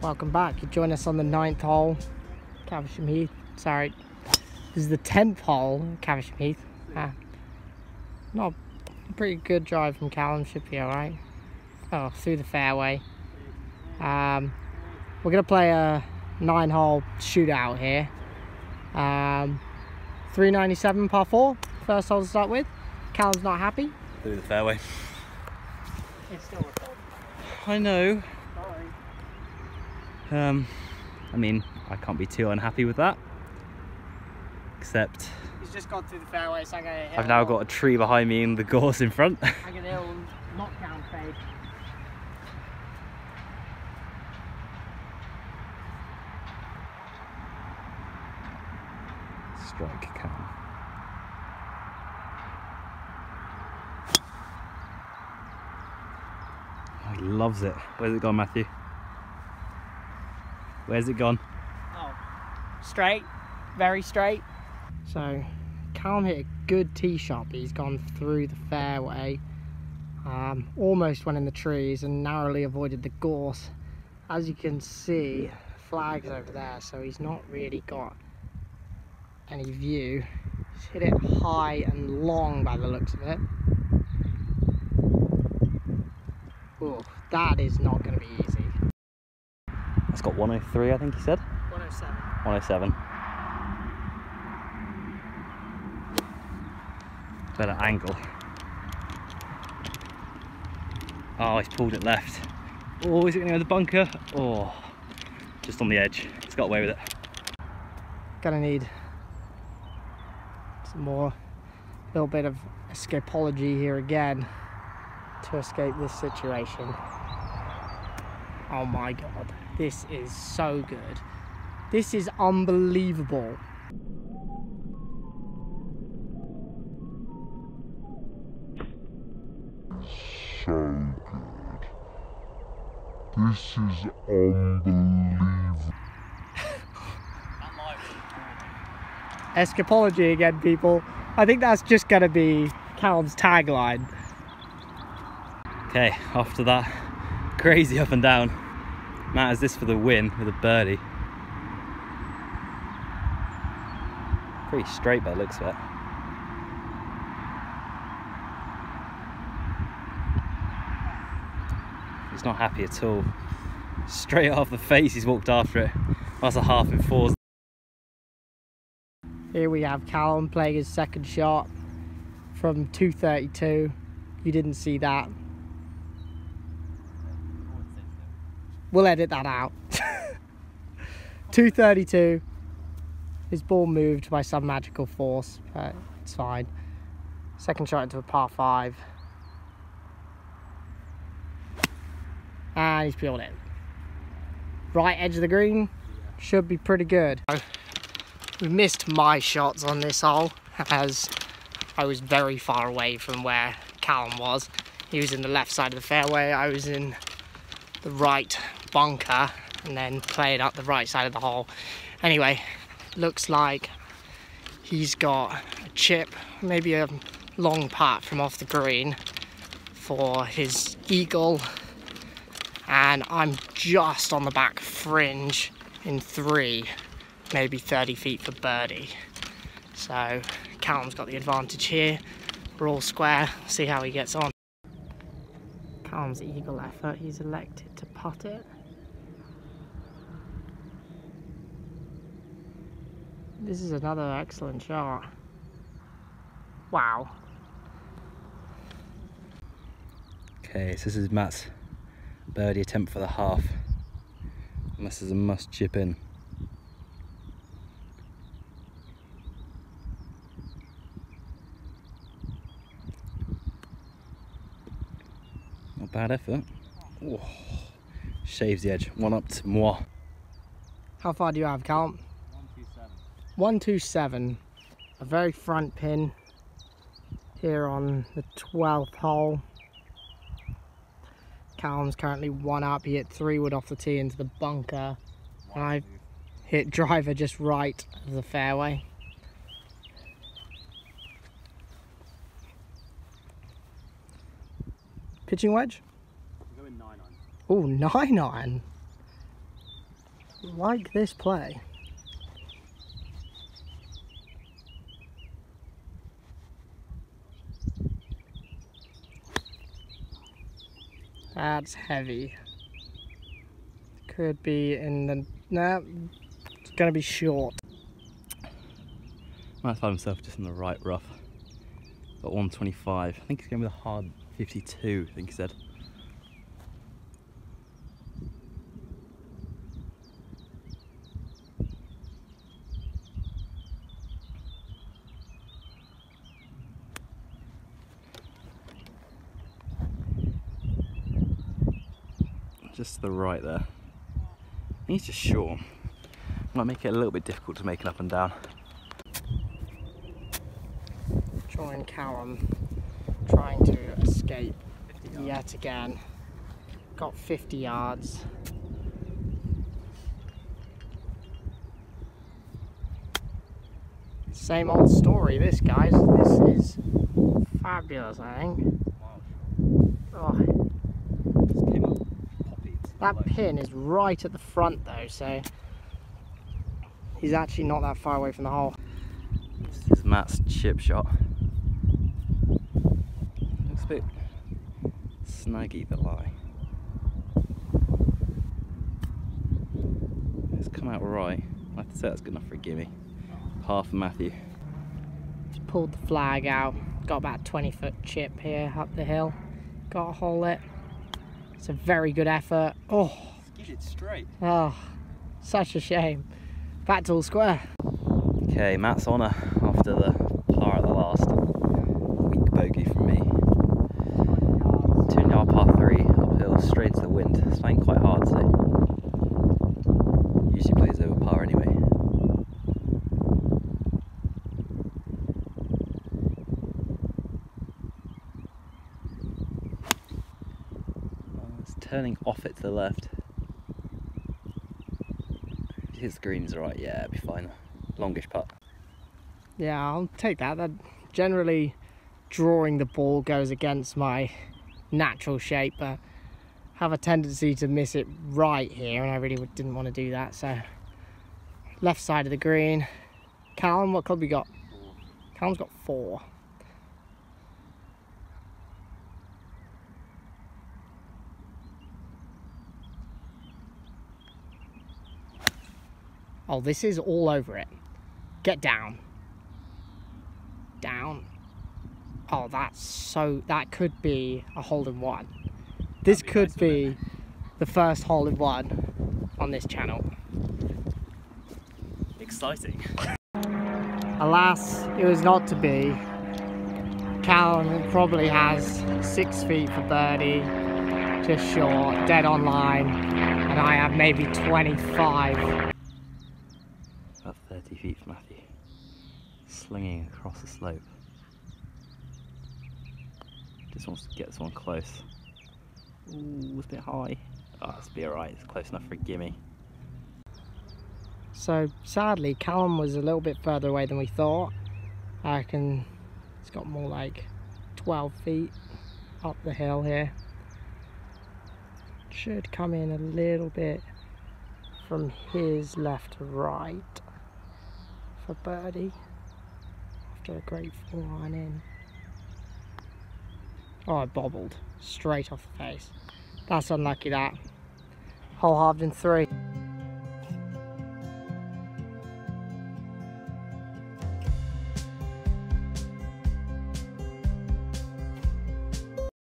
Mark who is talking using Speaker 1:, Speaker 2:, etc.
Speaker 1: Welcome back. You join us on the ninth hole, Caversham Heath. Sorry, this is the tenth hole, Caversham Heath. Ah, not a pretty good drive from Callum. Should be all right. Oh, through the fairway. Um, we're gonna play a nine-hole shootout here. Um, 397 par four. First hole to start with. Callum's not happy.
Speaker 2: Through the fairway.
Speaker 1: It's still recording.
Speaker 2: I know.
Speaker 1: Sorry.
Speaker 2: Um, I mean, I can't be too unhappy with that. Except
Speaker 1: He's just gone through the fairway, so I'm going to
Speaker 2: I've now got a tree behind me and the gorse in front.
Speaker 1: I'm gonna hit a little knockdown fade.
Speaker 2: Strike cam. He loves it. Where's it gone, Matthew? Where's it gone?
Speaker 1: Oh, straight, very straight. So, Callum hit a good tee shot, but he's gone through the fairway. Um, almost went in the trees and narrowly avoided the gorse. As you can see, flags over there, so he's not really got any view. He's hit it high and long by the looks of it. Oh, that is not going to be easy.
Speaker 2: That's got 103, I think he said.
Speaker 1: 107.
Speaker 2: 107. Better angle. Oh, he's pulled it left. Oh, is it going to go in the bunker? Oh, just on the edge. He's got away with it.
Speaker 1: gonna need some more little bit of escapology here again to escape this situation oh my god this is so good. This is unbelievable.
Speaker 3: So good. This is unbelievable.
Speaker 1: escapology again people. I think that's just gonna be Callum's tagline.
Speaker 2: Okay, after that crazy up and down, Matt has this for the win with a birdie. Pretty straight by the looks of it. He's not happy at all. Straight off the face, he's walked after it. That's a half in fours.
Speaker 1: Here we have Callum playing his second shot from 232. You didn't see that. We'll edit that out. 232. His ball moved by some magical force, but it's fine. Second shot into a par five. And he's peeled it. Right edge of the green. Should be pretty good. We missed my shots on this hole as I was very far away from where Callum was. He was in the left side of the fairway, I was in the right bunker and then played up the right side of the hole. Anyway, looks like he's got a chip, maybe a long putt from off the green for his eagle and I'm just on the back fringe in three maybe 30 feet for birdie. So Callum's got the advantage here. We're all square. See how he gets on. Callum's eagle effort. He's elected to putt it. This is another excellent shot. Wow.
Speaker 2: Okay, so this is Matt's birdie attempt for the half. And this is a must chip in. Not bad effort. Oh, shaves the edge. One up to moi.
Speaker 1: How far do you have, Callum? 127. A very front pin here on the 12th hole. Callum's currently one up. He hit three wood off the tee into the bunker. And I hit driver just right of the fairway. Pitching wedge? Oh, nine iron. like this play. That's heavy. Could be in the... No, it's going to be short.
Speaker 2: Might find himself just in the right rough. Got 125. I think he's going with a hard 52, I think he said. Just to the right there. He's just short. Might make it a little bit difficult to make it up and down.
Speaker 1: Join Callum trying to escape yet again. Got 50 yards. Same old story this guys. This is fabulous I think. Oh, that pin is right at the front though so he's actually not that far away from the hole.
Speaker 2: This is Matt's chip shot. Looks a bit snaggy, the lie. It's come out right. I have to say that's good enough for a gimme. Half Matthew.
Speaker 1: Just pulled the flag out. Got about 20 foot chip here up the hill. Got a hole it. It's a very good effort. Oh,
Speaker 2: straight.
Speaker 1: oh, such a shame. Back to all square.
Speaker 2: Okay, Matt's honour after the par at the last. Weak bogey from me. Two half par three, uphill, straight to the wind. It's playing quite hard today. Usually plays over par anyway. Oh, It's turning off it to the left. His green's right, yeah, it'll be fine. Longish putt.
Speaker 1: Yeah, I'll take that. That generally drawing the ball goes against my natural shape, but have a tendency to miss it right here, and I really didn't want to do that. So left side of the green. Callum, what club you got? Callum's got four. Oh, this is all over it. Get down. Down. Oh, that's so. That could be a hole in one. This
Speaker 2: be
Speaker 1: could
Speaker 2: nice,
Speaker 1: be the first hole in one on this channel.
Speaker 2: Exciting.
Speaker 1: Alas, it was not to be. Callum probably has six feet for birdie, just short, dead on line, and I have maybe 25.
Speaker 2: About 30 feet from Matthew. Slinging across the slope. Just wants to get this one close. Ooh, it's a bit high. Oh, it's be alright. It's close enough for a gimme.
Speaker 1: So sadly, Callum was a little bit further away than we thought. I reckon it's got more like 12 feet up the hill here. Should come in a little bit from his left to right for birdie after a great full line in. Oh, I bobbled straight off the face. That's unlucky that. Hole halved in three.